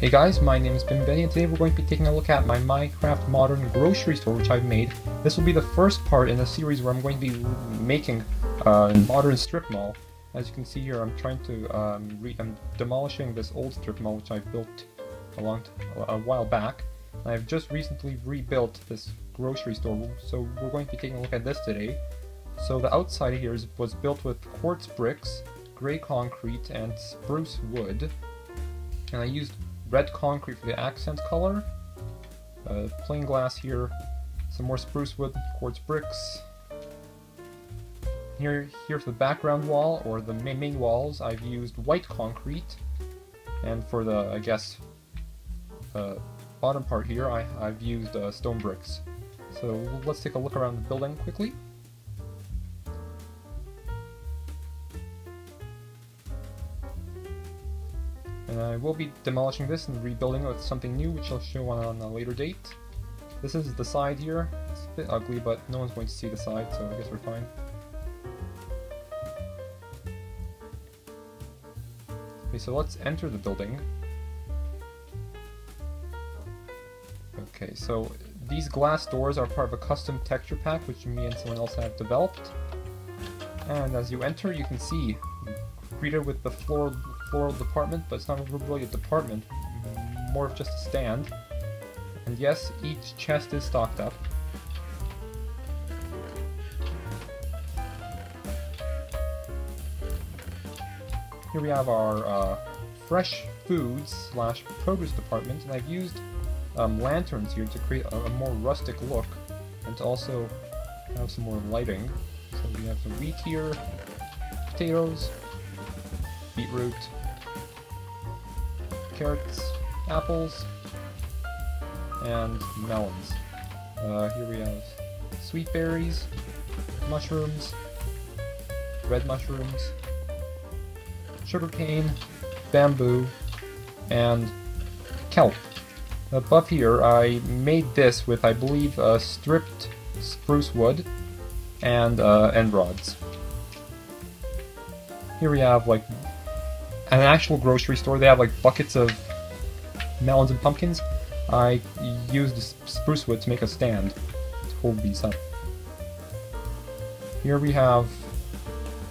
Hey guys, my name is Bimbibenny and today we're going to be taking a look at my Minecraft Modern Grocery Store which I've made. This will be the first part in a series where I'm going to be making uh, a modern strip mall. As you can see here, I'm trying to um, I'm demolishing this old strip mall which I built a long a while back. I've just recently rebuilt this grocery store, so we're going to be taking a look at this today. So the outside here is, was built with quartz bricks, gray concrete, and spruce wood. And I used red concrete for the accent color, uh, plain glass here, some more spruce wood, quartz bricks. Here, here for the background wall, or the main walls, I've used white concrete. And for the, I guess, uh, bottom part here, I, I've used uh, stone bricks. So let's take a look around the building quickly. Uh, I will be demolishing this and rebuilding it with something new, which I'll show on, on a later date. This is the side here. It's a bit ugly, but no one's going to see the side, so I guess we're fine. Okay, so let's enter the building. Okay, so these glass doors are part of a custom texture pack which me and someone else have developed. And as you enter, you can see greeted with the floral, floral department, but it's not really a department, more of just a stand. And yes, each chest is stocked up. Here we have our uh, fresh foods slash produce department, and I've used um, lanterns here to create a, a, more rustic look, and to also have some more lighting. So we have some wheat here, potatoes, beetroot, carrots, apples, and melons. Uh, here we have sweet berries, mushrooms, red mushrooms, sugarcane, bamboo, and kelp. Above here, I made this with, I believe, uh, stripped spruce wood and uh, end rods. Here we have, like, an actual grocery store. They have, like, buckets of melons and pumpkins. I used spruce wood to make a stand to hold these up. Here we have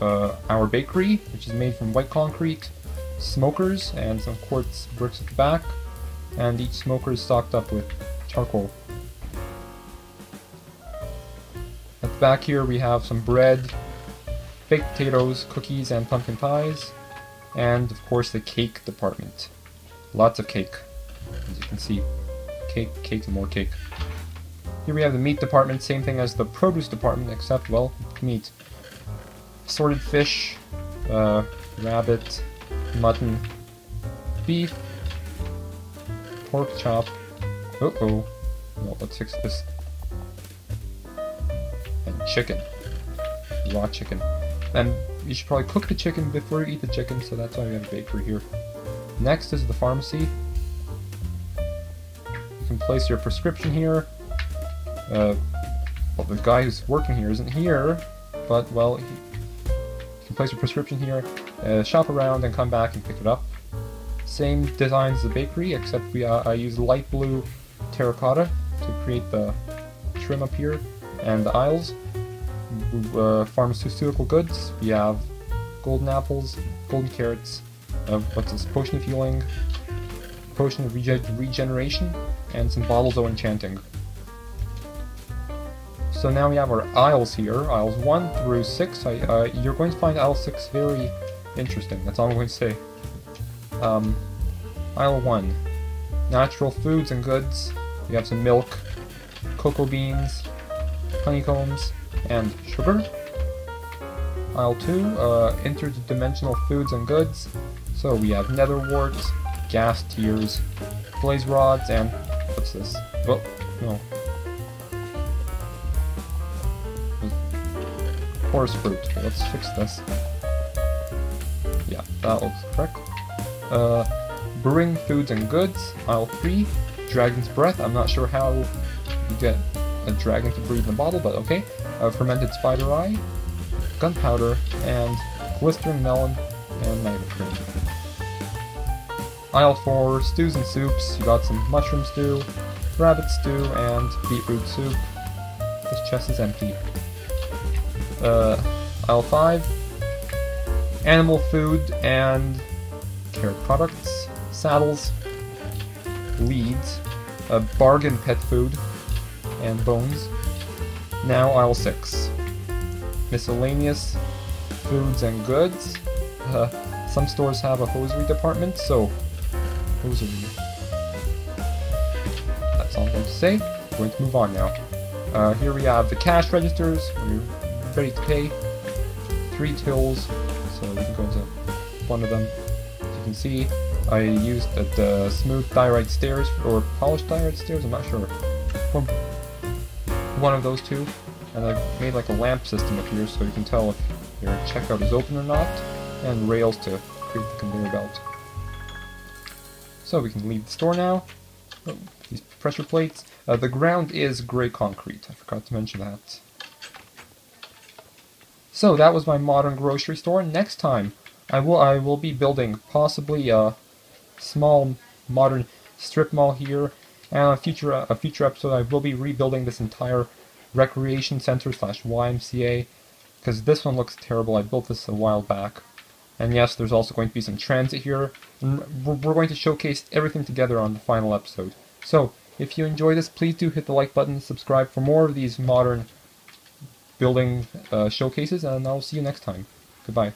uh, our bakery, which is made from white concrete, smokers, and some quartz bricks at the back and each smoker is stocked up with charcoal. At the back here we have some bread, baked potatoes, cookies, and pumpkin pies, and of course the cake department. Lots of cake, as you can see. Cake, cake, and more cake. Here we have the meat department, same thing as the produce department, except, well, meat. Assorted fish, uh, rabbit, mutton, beef, pork chop. Uh-oh. Well, let's fix this. And chicken. Raw chicken. And you should probably cook the chicken before you eat the chicken, so that's why we have a bakery here. Next is the pharmacy. You can place your prescription here. Uh, well, the guy who's working here isn't here, but, well, you can place your prescription here, uh, shop around, and come back and pick it up. Same design as the bakery, except we uh, I use light blue terracotta to create the trim up here and the aisles. Uh, pharmaceutical goods, we have golden apples, golden carrots, uh, what's this, potion of healing, potion of rege regeneration, and some bottles of enchanting. So now we have our aisles here, aisles 1 through 6. I, uh, you're going to find aisle 6 very interesting, that's all I'm going to say. Um, aisle 1. Natural foods and goods. We have some milk, cocoa beans, honeycombs, and sugar. Aisle 2, uh, interdimensional foods and goods. So we have nether warts, ghast tears, blaze rods, and what's this? Oh, no. Chorus fruit. Let's fix this. Yeah, that looks correct. Uh, Brewing Foods and Goods, aisle 3. Dragon's Breath, I'm not sure how you get a dragon to breathe in a bottle, but okay. Fermented Spider Eye, Gunpowder, and Glistering Melon and Night Cream. aisle 4, stews and soups. You got some mushroom stew, rabbit stew, and beetroot soup. This chest is empty. Uh, aisle 5, animal food and care products, saddles, leads, a bargain pet food, and bones. Now aisle 6. Miscellaneous foods and goods. Uh, some stores have a hosiery department, so hosiery. That's all I'm going to say. We're going to move on now. Uh, here we have the cash registers. We're ready to pay. Three tills, so we can go into one of them. As you can see, I used the, smooth diorite stairs, or polished diorite stairs, I'm not sure. One of those two. And I've made like a lamp system up here so you can tell if your checkout is open or not. And rails to create the conveyor belt. So we can leave the store now. Oh, these pressure plates. Uh, the ground is grey concrete. I forgot to mention that. So that was my modern grocery store. Next time, I will I will be building possibly a small modern strip mall here, and a future a future episode I will be rebuilding this entire recreation center slash YMCA because this one looks terrible. I built this a while back. And yes, there's also going to be some transit here. And we're going to showcase everything together on the final episode. So, if you enjoy this, please do hit the like button, subscribe for more of these modern building uh, showcases, and I'll see you next time. Goodbye.